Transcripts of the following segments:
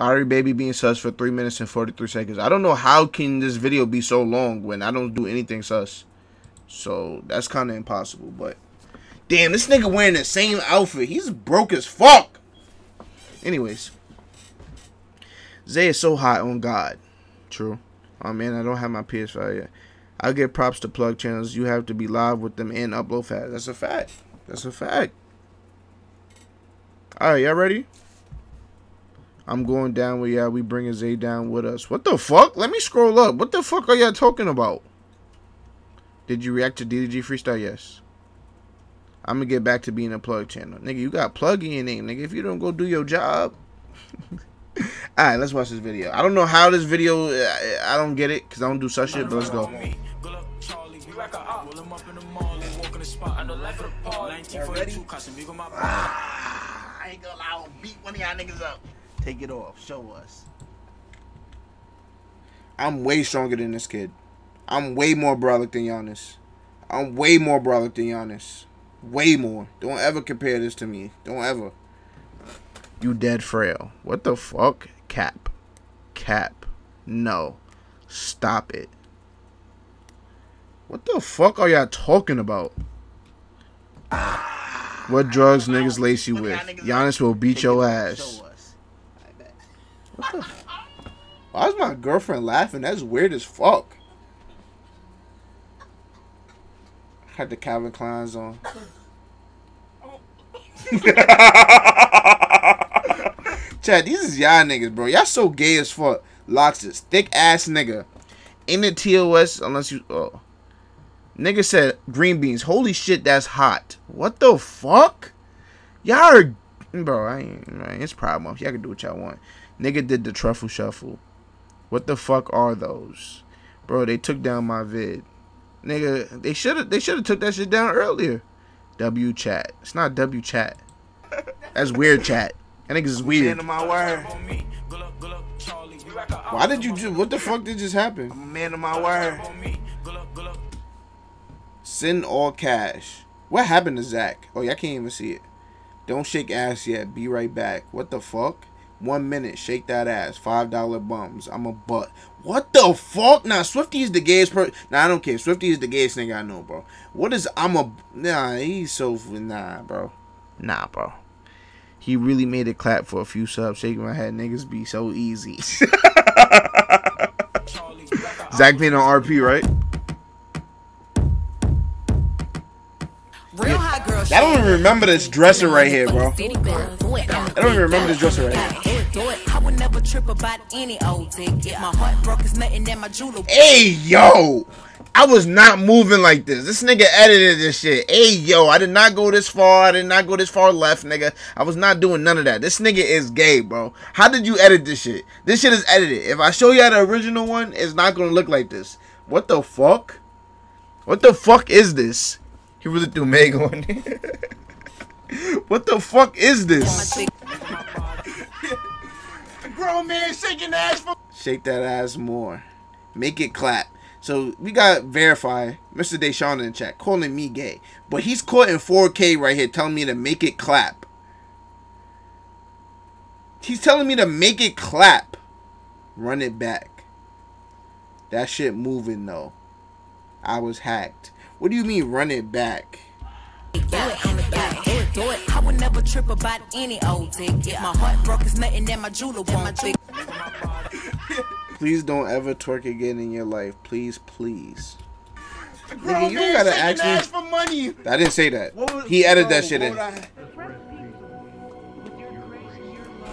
Lottery Baby being sus for 3 minutes and 43 seconds. I don't know how can this video be so long when I don't do anything sus. So, that's kind of impossible, but... Damn, this nigga wearing the same outfit. He's broke as fuck. Anyways. Zai is so hot on God. True. Oh man, I don't have my PS5 yet. I get props to plug channels. You have to be live with them and upload fast. That's a fact. That's a fact. Alright, y'all ready? I'm going down with y'all. We bringing Zai down with us. What the fuck? Let me scroll up. What the fuck are y'all talking about? Did you react to DDG Freestyle? Yes. I'm gonna get back to being a plug channel. Nigga, you got plug in your name, nigga. If you don't go do your job. Alright, let's watch this video. I don't know how this video, I, don't get it, because I don't do such shit, but let's go. Ah, I ain't gonna lie, beat one of y'all niggas up. Take it off. Show us. I'm way stronger than this kid. I'm way more brolic than Giannis. I'm way more brolic than Giannis. Way more. Don't ever compare this to me. Don't ever. You dead frail. What the fuck? Cap. Cap. No. Stop it. What the fuck are y'all talking about? What drugs niggas lace you with? Giannis will beat your ass. What the Why is my girlfriend laughing? That's weird as fuck. Had the Calvin Kleins on. Chad, these is y'all niggas, bro. Y'all so gay as fuck. Locks this thick ass nigga. In the TOS, unless you. Oh. Nigga said green beans. Holy shit, that's hot. What the fuck? Y'all are. Bro, I ain't. It's problem. Y'all can do what y'all want. Nigga did the truffle shuffle. What the fuck are those? Bro, they took down my vid. Nigga, they should have they should have took that shit down earlier. W chat. It's not W chat. That's weird chat. I think it's weird. my word. Why did you do? What the fuck did just happen? I'm a man of my word. Send all cash. What happened to Zach? Oh, yeah, I can't even see it. Don't shake ass yet. Be right back. What the fuck? One minute. Shake that ass. Five dollar bums. I'm a butt. What the fuck? Nah, Swifty is the gayest person. Nah, I don't care. Swifty is the gayest thing I know, bro. What is I'm a nah? He's so nah, bro. Nah, bro. He really made it clap for a few subs. Shaking my head, niggas be so easy. Zach being on RP, right? Real girl. I don't even remember this dresser right here, bro. I don't even remember this dresser right here. Hey, yo. I was not moving like this. This nigga edited this shit. Hey, yo, I did not go this far. I did not go this far left, nigga. I was not doing none of that. This nigga is gay, bro. How did you edit this shit? This shit is edited. If I show you the original one, it's not going to look like this. What the fuck? What the fuck is this? He really threw Meg on What the fuck is this? grown man shaking ass for Shake that ass more. Make it clap. So we got verify Mr. Deshaun in the chat calling me gay. But he's caught in 4K right here telling me to make it clap. He's telling me to make it clap. Run it back. That shit moving though. I was hacked. What do you mean run it back? Do it on the back, do it, do it. I would never trip about any old ticket. My heart broke is nothing that my jeweler won't Please don't ever twerk again in your life. Please, please. Nigga, you don't gotta ask me. For money. I didn't say that. He edited that shit in.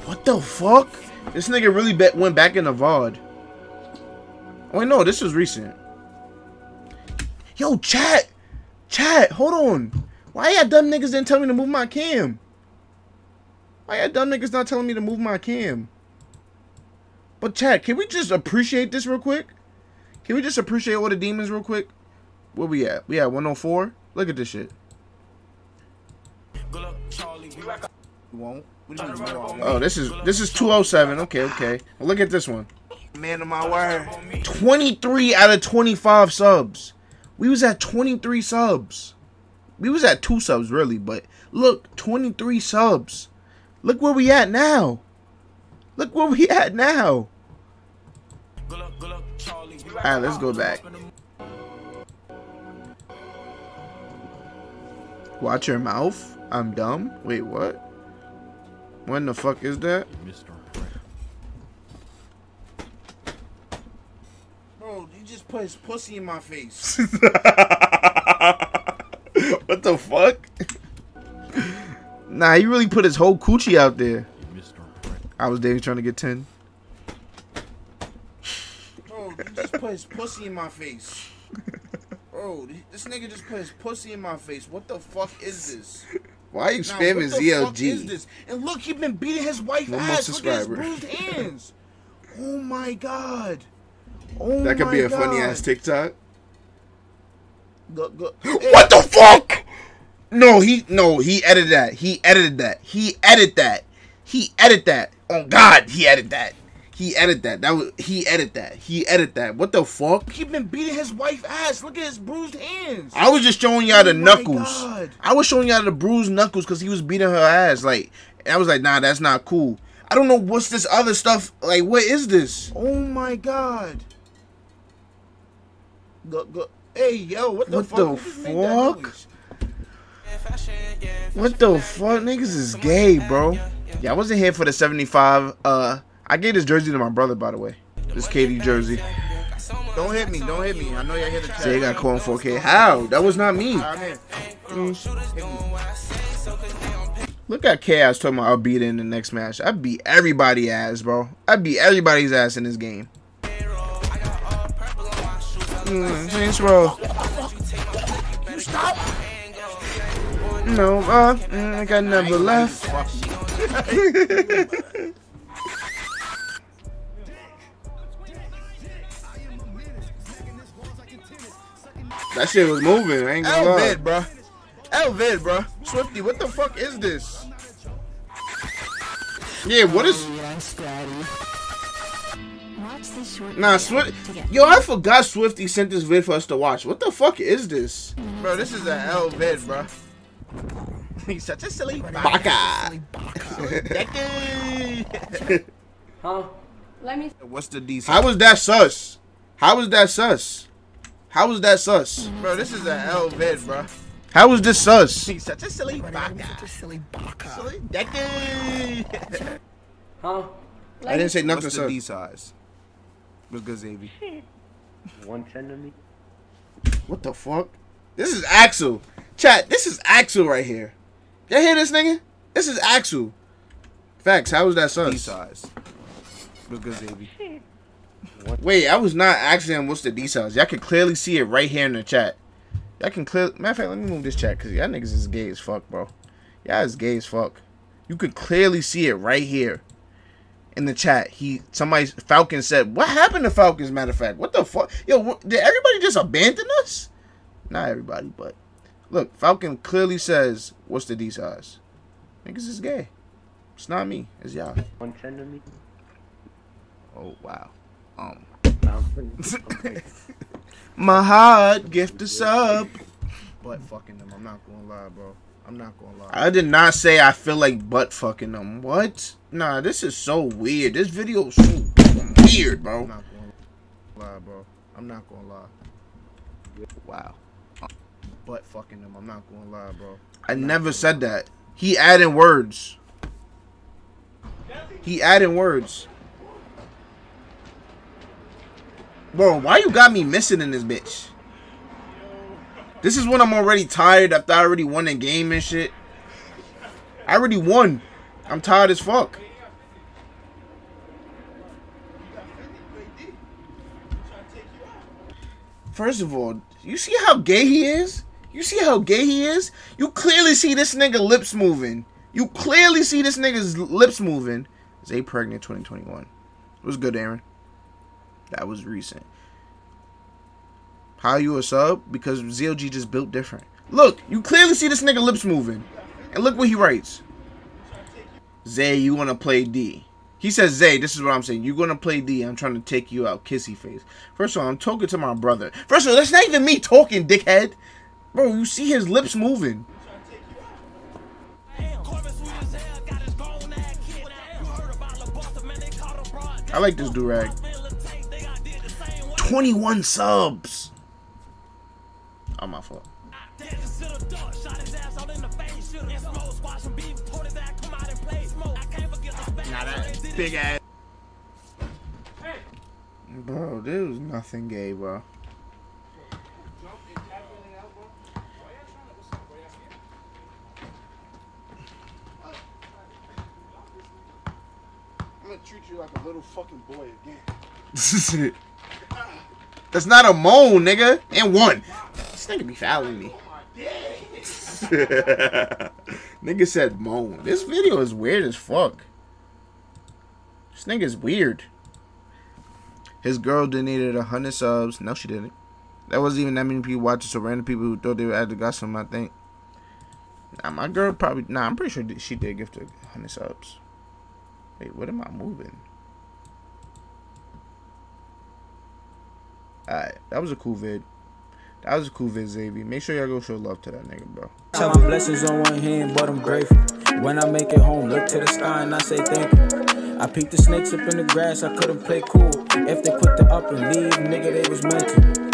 What the fuck? This nigga really went back in the VOD. Oh, wait, no, this was recent. Yo, chat. Chat, hold on. Why y'all dumb niggas didn't tell me to move my cam? Why y'all dumb niggas not telling me to move my cam? But chat, can we just appreciate this real quick? Can we just appreciate all the demons real quick? Where we at? We at 104? Look at this shit. Won't. Oh, this is this is 207. Okay, okay. Look at this one. Man of my word. 23 out of 25 subs. We was at 23 subs. We was at two subs really, but look, 23 subs. Look where we at now. Look where we at now. Alright, let's go back. Watch your mouth. I'm dumb. Wait, what? When the fuck is that? Bro, you just put his pussy in my face. what the fuck? nah, he really put his whole coochie out there. I was David trying to get 10. Bro, you just put his pussy in my face. Bro, this nigga just put his pussy in my face. What the fuck is this? Why are you Now, spamming what the fuck ZLG? is this? And look, he been beating his wife One more ass. Look at his bruised hands. Oh my god. Oh That could be a god. funny ass TikTok. Go, go. Eh. What the fuck? No, he no, he edited that. He edited that. He edited that. He edited that. Oh God, he edited that. He edited that. That was he edited that. He edited that. What the fuck? He been beating his wife ass. Look at his bruised hands. I was just showing y'all the Oh knuckles. God. I was showing y'all the bruised knuckles because he was beating her ass. Like, I was like, nah, that's not cool. I don't know what's this other stuff. Like, what is this? Oh my god. Go, go. Hey, yo, what the What fuck? the Who just made that fuck? What the fuck? Niggas is gay, bro. Yeah, I wasn't here for the 75. Uh, I gave this jersey to my brother, by the way. This KD jersey. Don't hit me. Don't hit me. I know y'all hit the chat. Say you got caught on 4K. How? That was not me. Look at Chaos talking about I'll beat it in the next match. I beat everybody ass, bro. I beat everybody's ass in this game. Mm, Saints Row. You stop. No, uh, mm, I got never left. that shit was moving. I ain't gonna lie. Elvid, bro. Elvid, bro. Swifty, what the fuck is this? Yeah, what is? Watch this short Nah, Swift. Yo, I forgot Swifty sent this vid for us to watch. What the fuck is this? Bro, this is an Elvid, bro. He's such a silly Baka. Huh? Let me What's the D? How was that sus? How was that sus? How was that sus? Bro, this is an Elvid, bro. How was this sus? He's such a silly baka. Silly baka. Decky. Huh? I didn't say nothing What's the D size? What's good, Xavier? One ten to me. What the fuck? This is Axel. Chat, this is Axel right here. Y'all hear this nigga? This is Axel. Facts, how was that son? D size. Look good, Xavier? Wait, I was not asking him what's the D size. Y'all can clearly see it right here in the chat. Y'all can clear. Matter of fact, let me move this chat because y'all niggas is gay as fuck, bro. Y'all is gay as fuck. You can clearly see it right here in the chat. He somebody Falcon said, "What happened to Falcons?" Matter of fact, what the fuck? Yo, did everybody just abandon us? Not everybody, but look, Falcon clearly says, "What's the D size?" Niggas is gay. It's not me. It's y'all. One ten to me. Oh wow. Um. Nah, I'm pretty- My heart gift a sub. Butt fucking them. I'm not gonna lie, bro. I'm not gonna lie. I did not say I feel like butt fucking them. What? Nah, this is so weird. This video is so weird, bro. I'm not gonna lie, bro. I'm not gonna lie. Wow. Butt fucking them. I'm not gonna lie, bro. I never said that. He adding words. He adding words. Bro, why you got me missing in this bitch? This is when I'm already tired after I already won the game and shit. I already won. I'm tired as fuck. First of all, you see how gay he is? You see how gay he is? You clearly see this nigga lips moving. You clearly see this nigga's lips moving. Zai pregnant 2021. It was good, Aaron. That was recent. How you a sub? Because ZLG just built different. Look, you clearly see this nigga lips moving. And look what he writes. Zai, you wanna play D. He says, Zai, this is what I'm saying. You're gonna play D. I'm trying to take you out, kissy face. First of all, I'm talking to my brother. First of all, that's not even me talking, dickhead. Bro, you see his lips moving. I like this do rag. 21 subs. Big ass. Bro, there was nothing gay, bro. I'm gonna treat you like a little fucking boy again. That's not a moan, nigga. And one. This nigga be fouling me. nigga said moan. This video is weird as fuck. This nigga's weird. His girl donated a hundred subs. No, she didn't. That wasn't even that many people watching. So random people who thought they had got some. I think. Nah, my girl probably. Nah, I'm pretty sure she did give to hundred subs. Wait, what am I moving? Alright, that was a cool vid. That was a cool vid, Xavier. Make sure y'all go show love to that nigga, bro. Seven blessings on one hand, but I'm grateful. When I make it home, look to the sky and I say thank you. I peeked the snakes up in the grass, I couldn't play cool. If they quit the up and leave, nigga, they was meant to.